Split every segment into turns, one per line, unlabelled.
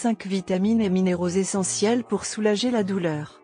5 vitamines et minéraux essentiels pour soulager la douleur.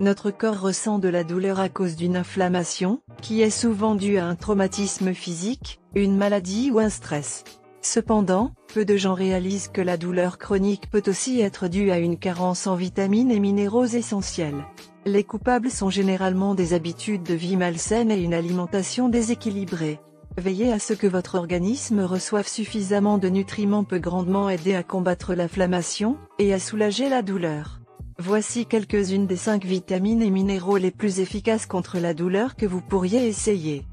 Notre corps ressent de la douleur à cause d'une inflammation, qui est souvent due à un traumatisme physique, une maladie ou un stress. Cependant, peu de gens réalisent que la douleur chronique peut aussi être due à une carence en vitamines et minéraux essentiels. Les coupables sont généralement des habitudes de vie malsaines et une alimentation déséquilibrée. Veillez à ce que votre organisme reçoive suffisamment de nutriments peut grandement aider à combattre l'inflammation, et à soulager la douleur. Voici quelques-unes des 5 vitamines et minéraux les plus efficaces contre la douleur que vous pourriez essayer.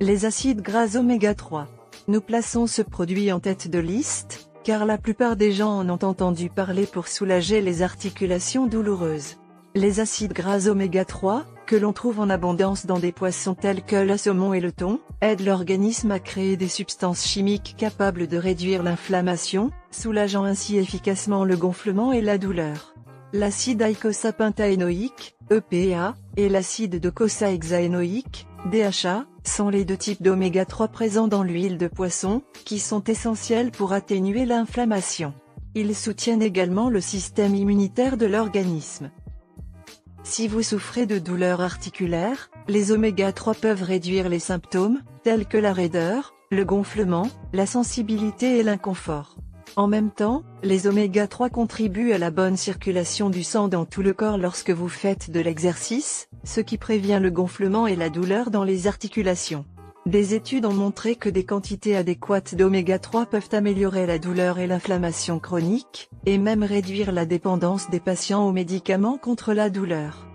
Les acides gras oméga 3. Nous plaçons ce produit en tête de liste, car la plupart des gens en ont entendu parler pour soulager les articulations douloureuses. Les acides gras oméga 3, que l'on trouve en abondance dans des poissons tels que le saumon et le thon, aident l'organisme à créer des substances chimiques capables de réduire l'inflammation, soulageant ainsi efficacement le gonflement et la douleur. L'acide eicosapentaénoïque, EPA, et l'acide docosahexaénoïque, DHA, sont les deux types d'oméga 3 présents dans l'huile de poisson, qui sont essentiels pour atténuer l'inflammation. Ils soutiennent également le système immunitaire de l'organisme. Si vous souffrez de douleurs articulaires, les oméga 3 peuvent réduire les symptômes, tels que la raideur, le gonflement, la sensibilité et l'inconfort. En même temps, les oméga 3 contribuent à la bonne circulation du sang dans tout le corps lorsque vous faites de l'exercice, ce qui prévient le gonflement et la douleur dans les articulations. Des études ont montré que des quantités adéquates d'oméga 3 peuvent améliorer la douleur et l'inflammation chronique, et même réduire la dépendance des patients aux médicaments contre la douleur.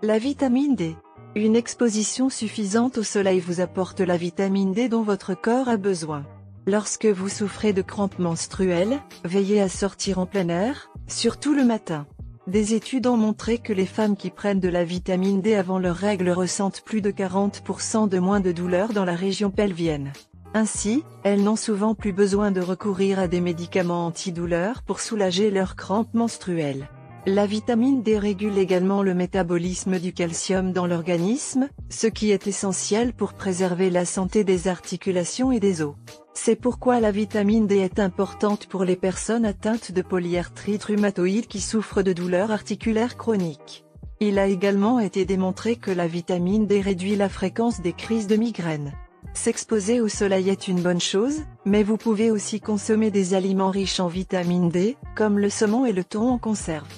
La vitamine D. Une exposition suffisante au soleil vous apporte la vitamine D dont votre corps a besoin. Lorsque vous souffrez de crampes menstruelles, veillez à sortir en plein air, surtout le matin. Des études ont montré que les femmes qui prennent de la vitamine D avant leurs règles ressentent plus de 40% de moins de douleur dans la région pelvienne. Ainsi, elles n'ont souvent plus besoin de recourir à des médicaments antidouleurs pour soulager leurs crampes menstruelles. La vitamine D régule également le métabolisme du calcium dans l'organisme, ce qui est essentiel pour préserver la santé des articulations et des os. C'est pourquoi la vitamine D est importante pour les personnes atteintes de polyarthrite rhumatoïde qui souffrent de douleurs articulaires chroniques. Il a également été démontré que la vitamine D réduit la fréquence des crises de migraine. S'exposer au soleil est une bonne chose, mais vous pouvez aussi consommer des aliments riches en vitamine D, comme le saumon et le thon en conserve.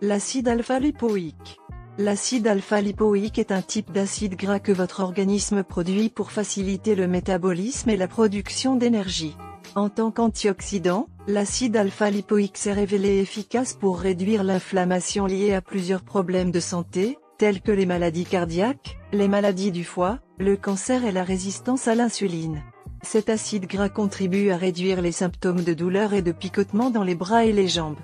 L'acide alpha-lipoïque. L'acide alpha-lipoïque est un type d'acide gras que votre organisme produit pour faciliter le métabolisme et la production d'énergie. En tant qu'antioxydant, l'acide alpha-lipoïque s'est révélé efficace pour réduire l'inflammation liée à plusieurs problèmes de santé, tels que les maladies cardiaques, les maladies du foie, le cancer et la résistance à l'insuline. Cet acide gras contribue à réduire les symptômes de douleur et de picotement dans les bras et les jambes.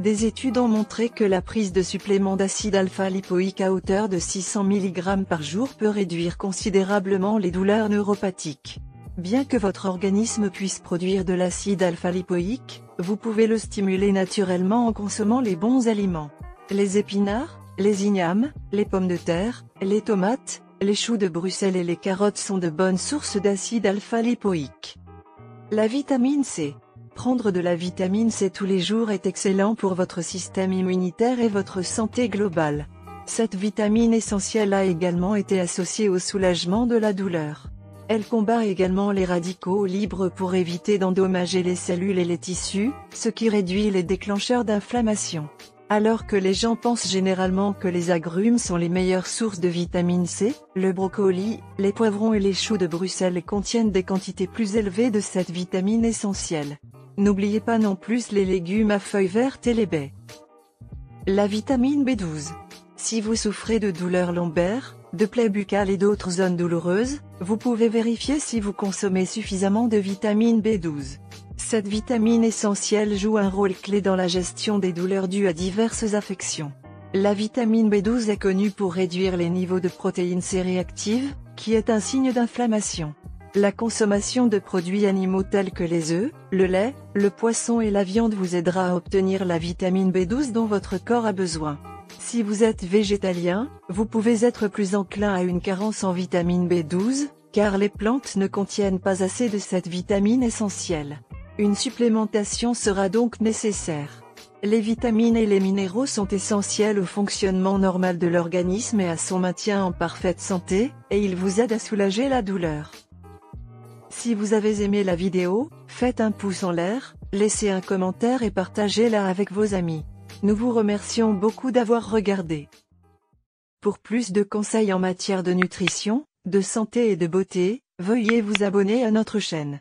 Des études ont montré que la prise de suppléments d'acide alpha-lipoïque à hauteur de 600 mg par jour peut réduire considérablement les douleurs neuropathiques. Bien que votre organisme puisse produire de l'acide alpha-lipoïque, vous pouvez le stimuler naturellement en consommant les bons aliments. Les épinards, les ignames, les pommes de terre, les tomates, les choux de Bruxelles et les carottes sont de bonnes sources d'acide alpha-lipoïque. La vitamine C Prendre de la vitamine C tous les jours est excellent pour votre système immunitaire et votre santé globale. Cette vitamine essentielle a également été associée au soulagement de la douleur. Elle combat également les radicaux libres pour éviter d'endommager les cellules et les tissus, ce qui réduit les déclencheurs d'inflammation. Alors que les gens pensent généralement que les agrumes sont les meilleures sources de vitamine C, le brocoli, les poivrons et les choux de Bruxelles contiennent des quantités plus élevées de cette vitamine essentielle. N'oubliez pas non plus les légumes à feuilles vertes et les baies. La vitamine B12. Si vous souffrez de douleurs lombaires, de plaies buccales et d'autres zones douloureuses, vous pouvez vérifier si vous consommez suffisamment de vitamine B12. Cette vitamine essentielle joue un rôle clé dans la gestion des douleurs dues à diverses affections. La vitamine B12 est connue pour réduire les niveaux de protéines C réactives, qui est un signe d'inflammation. La consommation de produits animaux tels que les œufs, le lait, le poisson et la viande vous aidera à obtenir la vitamine B12 dont votre corps a besoin. Si vous êtes végétalien, vous pouvez être plus enclin à une carence en vitamine B12, car les plantes ne contiennent pas assez de cette vitamine essentielle. Une supplémentation sera donc nécessaire. Les vitamines et les minéraux sont essentiels au fonctionnement normal de l'organisme et à son maintien en parfaite santé, et ils vous aident à soulager la douleur. Si vous avez aimé la vidéo, faites un pouce en l'air, laissez un commentaire et partagez-la avec vos amis. Nous vous remercions beaucoup d'avoir regardé. Pour plus de conseils en matière de nutrition, de santé et de beauté, veuillez vous abonner à notre chaîne.